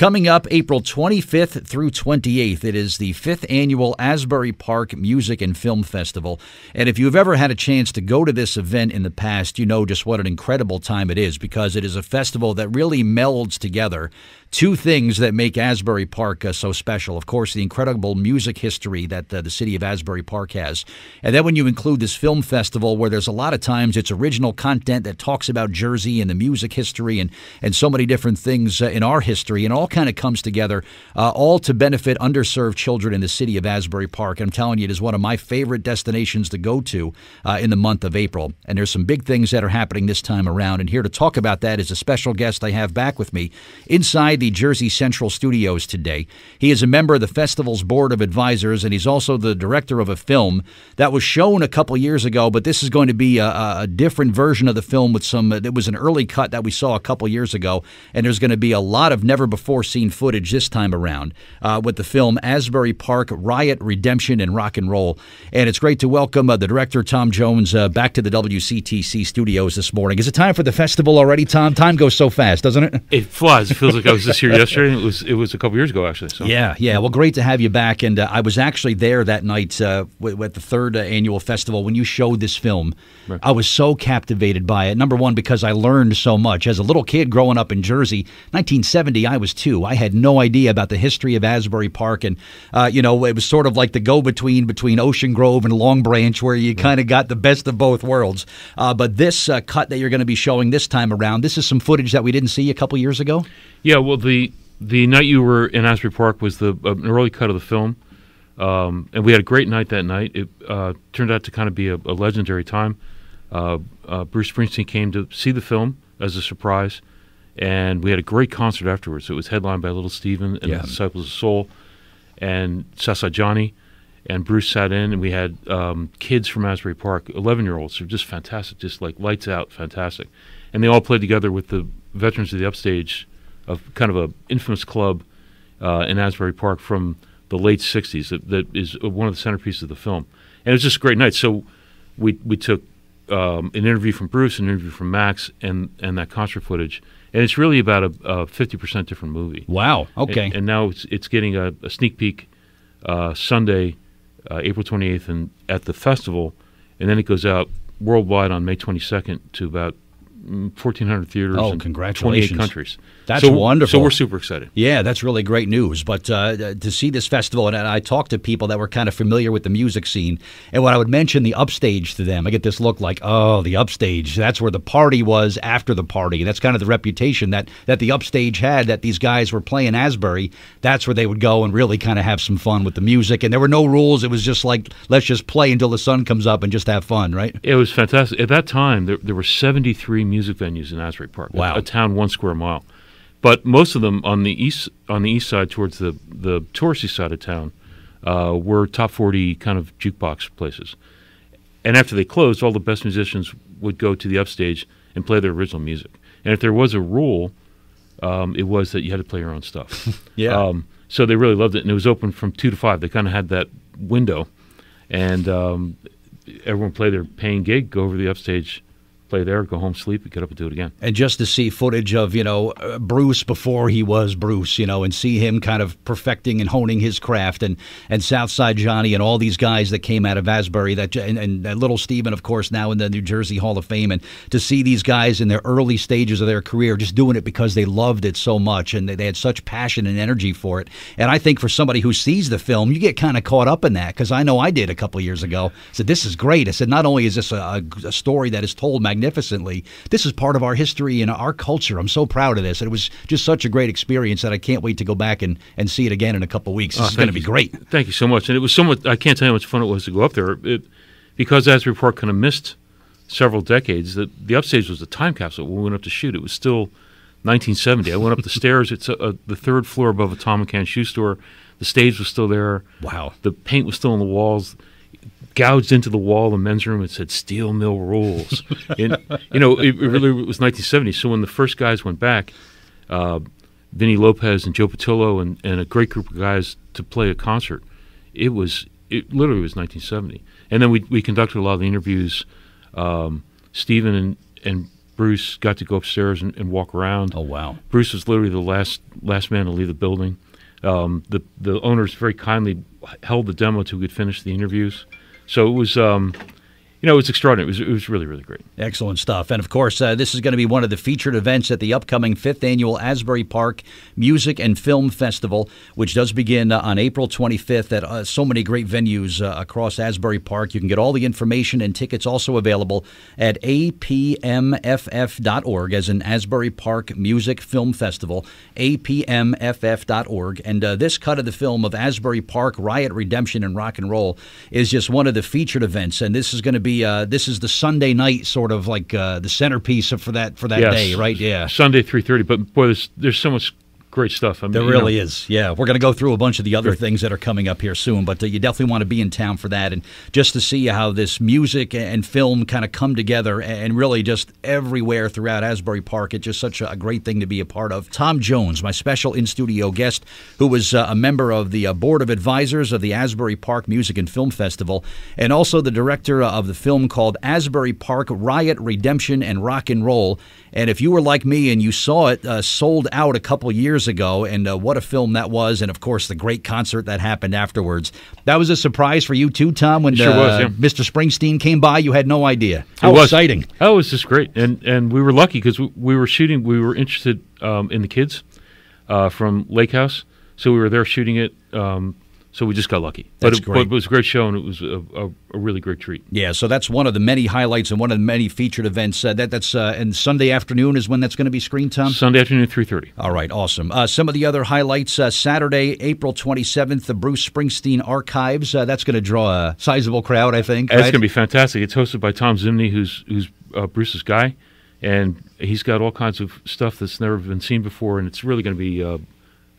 Coming up April 25th through 28th, it is the fifth annual Asbury Park Music and Film Festival. And if you've ever had a chance to go to this event in the past, you know just what an incredible time it is because it is a festival that really melds together two things that make Asbury Park uh, so special. Of course, the incredible music history that uh, the city of Asbury Park has. And then when you include this film festival, where there's a lot of times it's original content that talks about Jersey and the music history and, and so many different things uh, in our history, and all kind of comes together, uh, all to benefit underserved children in the city of Asbury Park. And I'm telling you, it is one of my favorite destinations to go to uh, in the month of April. And there's some big things that are happening this time around. And here to talk about that is a special guest I have back with me inside the Jersey Central studios today. He is a member of the festival's board of advisors, and he's also the director of a film that was shown a couple years ago. But this is going to be a, a different version of the film with some. It was an early cut that we saw a couple years ago, and there's going to be a lot of never before seen footage this time around uh, with the film Asbury Park Riot, Redemption, and Rock and Roll. And it's great to welcome uh, the director Tom Jones uh, back to the WCTC studios this morning. Is it time for the festival already, Tom? Time goes so fast, doesn't it? It flies. It feels like I was just here yesterday. It was it was a couple years ago actually. So. Yeah, yeah. Well, great to have you back. And uh, I was actually there that night uh, at the third uh, annual festival when you showed this film. Right. I was so captivated by it. Number one, because I learned so much as a little kid growing up in Jersey. 1970, I was two. I had no idea about the history of Asbury Park, and uh, you know, it was sort of like the go-between between Ocean Grove and Long Branch, where you right. kind of got the best of both worlds. Uh, but this uh, cut that you're going to be showing this time around, this is some footage that we didn't see a couple years ago. Yeah, well, the the night you were in Asbury Park was the uh, an early cut of the film, um, and we had a great night that night. It uh, turned out to kind of be a, a legendary time. Uh, uh, Bruce Springsteen came to see the film as a surprise, and we had a great concert afterwards. It was headlined by Little Steven and yeah. the Disciples of Soul, and Southside Johnny, and Bruce sat in, and we had um, kids from Asbury Park, eleven year olds, who were just fantastic, just like lights out, fantastic, and they all played together with the veterans of the Upstage of kind of a infamous club uh, in Asbury Park from the late '60s that, that is one of the centerpieces of the film, and it was just a great night. So we we took um, an interview from Bruce, an interview from Max, and and that concert footage, and it's really about a fifty percent different movie. Wow. Okay. And, and now it's it's getting a, a sneak peek uh, Sunday, uh, April twenty eighth, and at the festival, and then it goes out worldwide on May twenty second to about 1,400 theaters oh, in congratulations. 28 countries. That's so, wonderful. So we're super excited. Yeah, that's really great news. But uh, to see this festival, and I talked to people that were kind of familiar with the music scene, and when I would mention the upstage to them, I get this look like, oh, the upstage. That's where the party was after the party. That's kind of the reputation that, that the upstage had, that these guys were playing Asbury. That's where they would go and really kind of have some fun with the music. And there were no rules. It was just like, let's just play until the sun comes up and just have fun, right? It was fantastic. At that time, there, there were 73 music venues in Asbury Park. Wow. A, a town one square mile. But most of them on the east on the east side, towards the the touristy side of town, uh, were top forty kind of jukebox places. And after they closed, all the best musicians would go to the upstage and play their original music. And if there was a rule, um, it was that you had to play your own stuff. yeah. Um, so they really loved it, and it was open from two to five. They kind of had that window, and um, everyone played their paying gig, go over the upstage play there, go home, sleep, and get up and do it again. And just to see footage of you know uh, Bruce before he was Bruce, you know, and see him kind of perfecting and honing his craft, and and Southside Johnny and all these guys that came out of Asbury, that and, and, and Little Steven, of course, now in the New Jersey Hall of Fame, and to see these guys in their early stages of their career just doing it because they loved it so much and they, they had such passion and energy for it. And I think for somebody who sees the film, you get kind of caught up in that because I know I did a couple years ago. I said this is great. I said not only is this a, a story that is told magnificently magnificently. This is part of our history and our culture. I'm so proud of this. And it was just such a great experience that I can't wait to go back and, and see it again in a couple of weeks. It's oh, going to be great. Thank you so much. And it was so much, I can't tell you how much fun it was to go up there. It, because Asbury report kind of missed several decades, the, the upstage was a time capsule when we went up to shoot. It was still 1970. I went up the stairs. It's a, a, the third floor above a Thom McAn shoe store. The stage was still there. Wow. The paint was still on the walls gouged into the wall of the men's room and said "Steel Mill rules." and you know, it, it, really was 1970. So when the first guys went back, uh, Vini Lopez and Joe Patillo and, and a great group of guys to play a concert, it was it literally was 1970. And then we we conducted a lot of the interviews. Um, Steven and and Bruce got to go upstairs and, and walk around. Oh wow. Bruce was literally the last last man to leave the building. Um, the the owners very kindly held the demo till we could finish the interviews. So it was, um, you know, it was extraordinary. It was, it was really really great. Excellent stuff. And of course, uh, this is going to be one of the featured events at the upcoming fifth annual Asbury Park Music and Film Festival, which does begin uh, on April 25th at uh, so many great venues uh, across Asbury Park. You can get all the information and tickets also available at apmff.org, as in Asbury Park Music Film Festival, apmff.org. And uh, this cut of the film of Asbury Park Riot, Redemption, and Rock and Roll is just one of the featured events. And this is going to be uh, this is the Sunday night sort of like uh, the centerpiece of, for that for that Yes. day, right? Yeah. Sunday three thirty. But boy, there's there's so much great stuff. I mean, There you really know, is. Yeah, we're going to go through a bunch of the other Great. things that are coming up here soon, but uh, you definitely want to be in town for that and just to see how this music and film kind of come together and really just everywhere throughout Asbury Park. It's just such a great thing to be a part of. Tom Jones, my special in studio guest, who was uh, a member of the uh, board of advisors of the Asbury Park Music and Film Festival, and also the director of the film called Asbury Park Riot, Redemption, and Rock and Roll. And if you were like me and you saw it uh, sold out a couple years ago, and uh, what a film that was, and of course the great concert that happened afterwards, that was a surprise for you too, Tom. When sure uh, was, yeah. Mr. Springsteen came by, you had no idea. How it was exciting! Oh, it was just great, and and we were lucky because we, we were shooting. We were interested um, in the kids uh, from Lake House, so we were there shooting it. Um, so we just got lucky. That's but, it, great. but it was a great show, and it was a, a, a really great treat. Yeah, so that's one of the many highlights and one of the many featured events. Uh, that that's uh, and Sunday afternoon is when that's going to be screened, Tom. Sunday afternoon, three thirty. All right, awesome. Uh, some of the other highlights uh, Saturday, April 27th, the Bruce Springsteen Archives. Uh, that's going to draw a sizable crowd, I think. It's right? going to be fantastic. It's hosted by Thom Zimny, who's who's uh, Bruce's guy, and he's got all kinds of stuff that's never been seen before, and it's really going to be uh,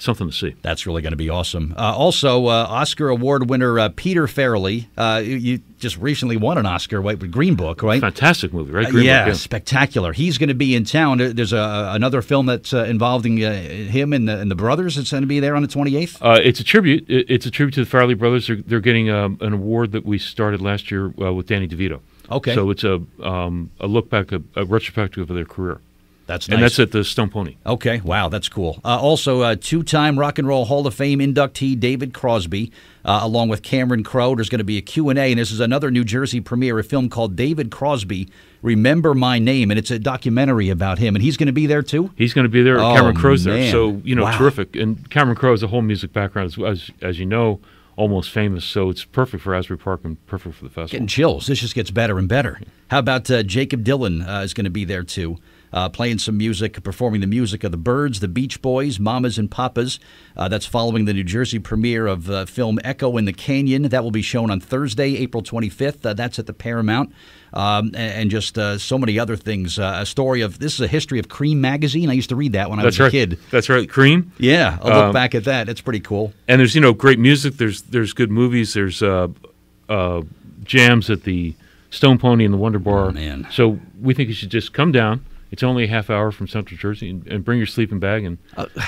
something to see. That's really going to be awesome. Uh, also, uh, Oscar Award winner uh, Peter Farrelly. Uh, you, you just recently won an Oscar right, with Green Book, right? Fantastic movie, right? Uh, Green Book, yeah, spectacular. He's going to be in town. There's a, another film that's uh, involving uh, him and the, and the brothers. It's going to be there on the 28th. Uh, it's a tribute. It's a tribute to the Farrelly brothers. They're, they're getting um, an award that we started last year uh, with Danny DeVito. Okay. So it's a um, a look back, a, a retrospective of their career, That's nice. and that's at the Stone Pony. Okay, wow, that's cool. Uh, also, uh, two-time Rock and Roll Hall of Fame inductee David Crosby, uh, along with Cameron Crowe. There's going to be a Q&A, and this is another New Jersey premiere, a film called David Crosby, Remember My Name, and it's a documentary about him, and he's going to be there too? He's going to be there. Oh, Cameron Crowe's there, so you know, Wow. terrific. And Cameron Crowe has a whole music background, as, as as you know, almost famous. So it's perfect for Asbury Park and perfect for the festival. Getting chills. This just gets better and better. How about uh, Jakob Dylan uh, is going to be there too, uh, playing some music, performing the music of the Byrds, the Beach Boys, Mamas and Papas. Uh, that's following the New Jersey premiere of uh, film Echo in the Canyon. That will be shown on Thursday, April 25th. Uh, that's at the Paramount. Um, and, just uh, so many other things. Uh, a story of this is a history of Creem magazine. I used to read that when I That's was a kid. That's right. Creem. Yeah, I'll look Um, back at that. It's pretty cool. and there's you know great music. There's there's good movies. There's uh, uh, jams at the Stone Pony and the Wonder Bar. Oh, man. So we think you should just come down. It's only a half hour from Central Jersey, and, and bring your sleeping bag and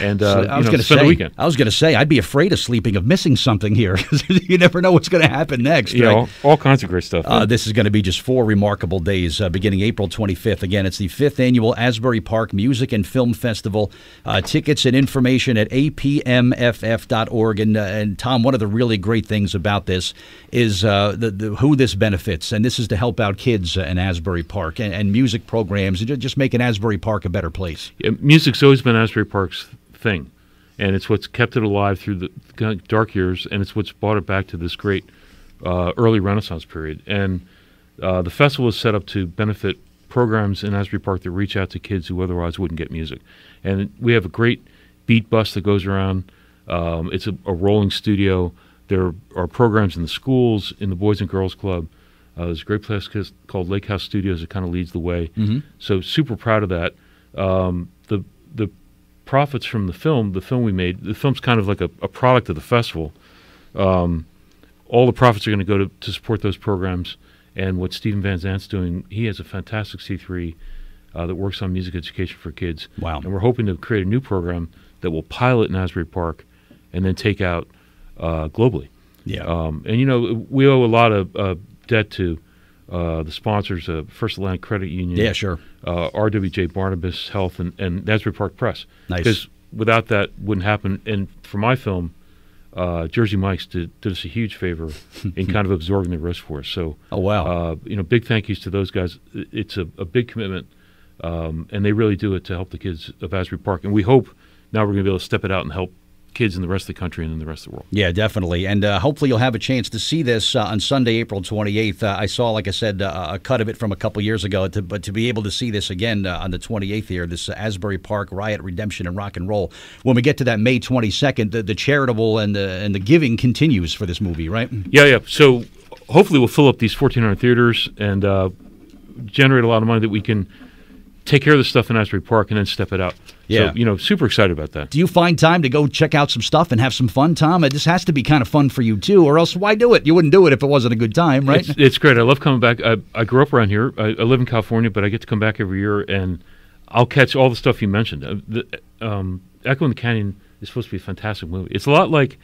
and uh, I was you know, going to spend say, the weekend. I was going to say, I'd be afraid of sleeping, of missing something here. you never know what's going to happen next. You right? know, all kinds of great stuff. Uh, this is going to be just four remarkable days uh, beginning April 25th. Again, it's the fifth annual Asbury Park Music and Film Festival. Uh, tickets and information at apmff.org. And, uh, and Tom, one of the really great things about this is uh, the, the, who this benefits. And this is to help out kids uh, in Asbury Park and, and music programs and ju- just making Asbury Park a better place. Yeah, music's always been Asbury Park's thing, and it's what's kept it alive through the dark years, and it's what's brought it back to this great uh, early Renaissance period. And uh, the festival is set up to benefit programs in Asbury Park that reach out to kids who otherwise wouldn't get music. And we have a great beat bus that goes around. Um, it's a, a rolling studio. There are programs in the schools, in the Boys and Girls Club. Uh, there's a great place called Lake House Studios that kind of leads the way. Mm-hmm. So super proud of that. Um, the the profits from the film, the film we made, the film's kind of like a, a product of the festival. Um, all the profits are going to go to, support those programs. And what Steven Van Zandt's doing, he has a fantastic C3 uh, that works on music education for kids. Wow. And we're hoping to create a new program that will pilot in Asbury Park and then take out uh, globally. Yeah. Um, and you know, we owe a lot of uh, debt to uh, the sponsors, of First Atlantic Credit Union, Yeah, sure. uh, RWJ Barnabas Health, and, and Asbury Park Press. Nice. Because without that, wouldn't happen. And for my film, uh, Jersey Mike's did, did us a huge favor in kind of absorbing the risk for us. So, Oh, wow. uh, you know, big thank yous to those guys. It's a, a big commitment, um, and they really do it to help the kids of Asbury Park. And we hope now we're going to be able to step it out and help kids in the rest of the country and in the rest of the world. Yeah, definitely. And uh, hopefully you'll have a chance to see this uh, on Sunday, April 28th. Uh, I saw, like I said, uh, a cut of it from a couple years ago, to, but to be able to see this again uh, on the 28th here, this Asbury Park Riot, Redemption, and Rock and Roll. When we get to that May 22nd, the, the charitable and the, and the giving continues for this movie, right? Yeah, yeah. So hopefully we'll fill up these 1,400 theaters and uh, generate a lot of money that we can take care of the stuff in Asbury Park and then step it out. Yeah. So, you know, super excited about that. Do you find time to go check out some stuff and have some fun, Tom? This has to be kind of fun for you, too, or else why do it? You wouldn't do it if it wasn't a good time, right? It's, it's great. I love coming back. I, I grew up around here. I, I live in California, but I get to come back every year, and I'll catch all the stuff you mentioned. Uh, the, um, Echo in the Canyon is supposed to be a fantastic movie. It's a lot like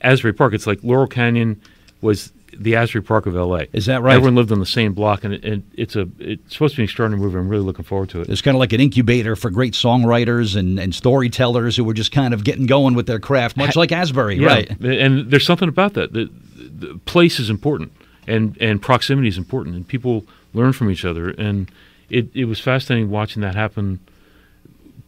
Asbury Park. It's like Laurel Canyon was the Asbury Park of L.A. Is that right? Everyone lived on the same block, and, it, and it's a it's supposed to be an extraordinary movie. I'm really looking forward to it. It's kind of like an incubator for great songwriters and, and storytellers who were just kind of getting going with their craft, much like Asbury, Yeah, right? And there's something about that. The, the place is important, and and proximity is important, and people learn from each other. And it it was fascinating watching that happen.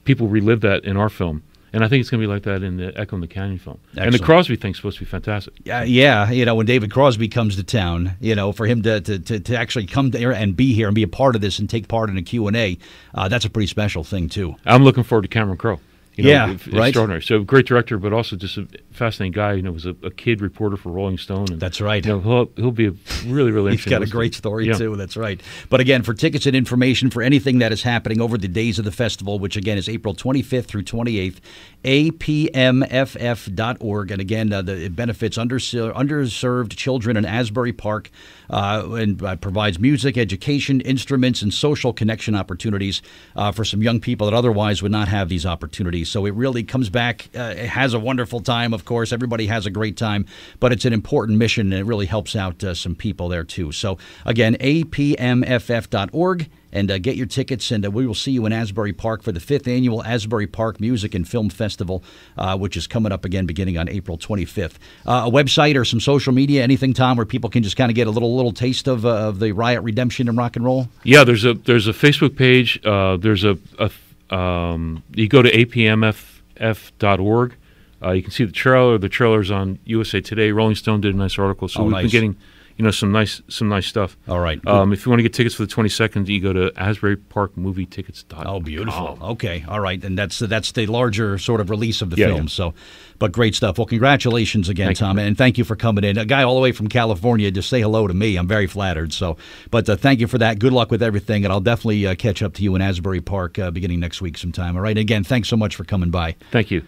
People relive that in our film, and I think it's going to be like that in the Echo in the Canyon film. And the Excellent. Crosby thing's supposed to be fantastic. Yeah, yeah, you know, when David Crosby comes to town, you know, for him to, to, to, to actually come there and be here and be a part of this and take part in a Q&A, uh, that's a pretty special thing, too. I'm looking forward to Cameron Crowe. You know, Yeah, if- right. Extraordinary. So great director, but also just a fascinating guy. You know, was a, a kid reporter for Rolling Stone. And, That's right. You know, he'll he'll be a really really. He's interesting got a great story, Yeah. too. That's right. But again, for tickets and information for anything that is happening over the days of the festival, which again is April 25th through 28th, apmff.org. And again, uh, the, it benefits underser- underserved children in Asbury Park uh, and uh, provides music, education, instruments, and social connection opportunities uh, for some young people that otherwise would not have these opportunities. So it really comes back. Uh, it has a wonderful time, of course. Everybody has a great time, but it's an important mission, and it really helps out uh, some people there, too. So again, apmff.org and uh, get your tickets. And uh, we will see you in Asbury Park for the fifth annual Asbury Park Music and Film Festival, uh, which is coming up again beginning on April 25th. Uh, a website or some social media, anything, Tom, where people can just kind of get a little little taste of, uh, of the Riot Redemption and rock and roll. Yeah, there's a there's a Facebook page. Uh, there's a, a um, you go to apmff.org. Uh, you can see the trailer. The trailer's on USA Today. Rolling Stone did a nice article, so Oh, we've nice. been getting you know some nice some nice stuff. All right. Um, if you want to get tickets for the 22nd, you go to AsburyParkMovieTickets.com. Oh, beautiful. Okay, all right, and that's that's the larger sort of release of the Yeah, film. yeah. So, but great stuff. Well, congratulations again, Thank you. Tom, and thank you for coming in. A guy all the way from California to say hello to me. I'm very flattered. So, but uh, thank you for that. Good luck with everything, and I'll definitely uh, catch up to you in Asbury Park uh, beginning next week sometime. All right. Again, thanks so much for coming by. Thank you.